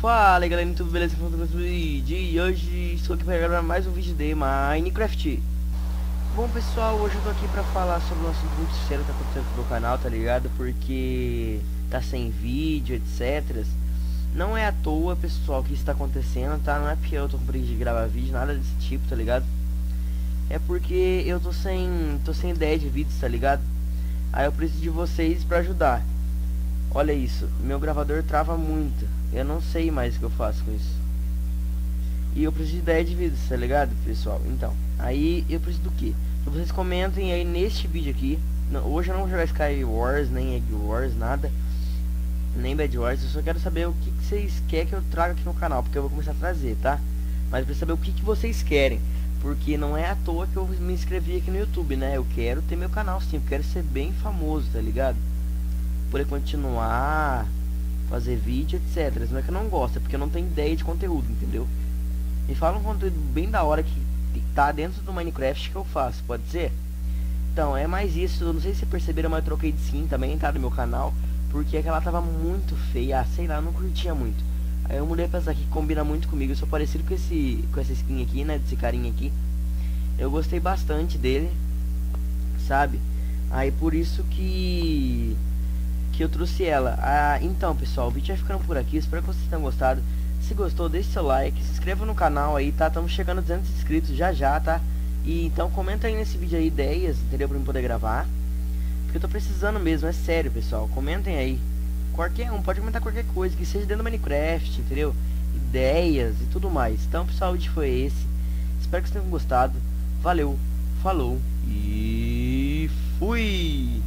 Fala aí galera, tudo beleza? E hoje estou aqui para gravar mais um vídeo de Minecraft Bom pessoal, hoje eu tô aqui pra falar sobre um assunto muito sério que tá acontecendo no meu canal, tá ligado? Porque tá sem vídeo, etc Não é à toa pessoal que isso tá acontecendo, tá? Não é porque eu tô com preguiça de gravar vídeo, nada desse tipo, tá ligado? É porque eu tô sem, tô sem ideia de vídeos, tá ligado? Aí eu preciso de vocês pra ajudar Olha isso, meu gravador trava muito. Eu não sei mais o que eu faço com isso. E eu preciso de ideia de vídeos, tá ligado, pessoal? Então, aí eu preciso do que? Que vocês comentem aí neste vídeo aqui. Não, hoje eu não vou jogar Sky Wars, nem Egg Wars, nada. Nem Bad Wars. Eu só quero saber o que, que vocês querem que eu traga aqui no canal. Porque eu vou começar a trazer, tá? Mas preciso saber o que, que vocês querem. Porque não é à toa que eu me inscrevi aqui no YouTube, né? Eu quero ter meu canal sim. Eu quero ser bem famoso, tá ligado? poder continuar, fazer vídeo, etc. Não é que eu não gosto, é porque eu não tenho ideia de conteúdo, entendeu? Me fala um conteúdo bem da hora que, tá dentro do Minecraft que eu faço, pode ser? Então, é mais isso, eu não sei se vocês perceberam, mas eu troquei de skin também, tá, no meu canal, porque aquela tava muito feia, ah, sei lá, eu não curtia muito. Aí eu mudei pra essa aqui que combina muito comigo, eu sou parecido com esse com essa skin aqui, né, desse carinha aqui. Eu gostei bastante dele, sabe? Aí por isso que que eu trouxe ela. Ah, então, pessoal, o vídeo vai ficando por aqui. Espero que vocês tenham gostado. Se gostou, deixe seu like, se inscreva no canal aí, tá? Estamos chegando a 200 inscritos já já, tá? E então comenta aí nesse vídeo aí ideias, entendeu? Pra eu poder gravar. Porque eu tô precisando mesmo, é sério, pessoal. Comentem aí. Qualquer um, pode comentar qualquer coisa, que seja dentro do Minecraft, entendeu? Ideias e tudo mais. Então, pessoal, o vídeo foi esse. Espero que vocês tenham gostado. Valeu, falou e fui!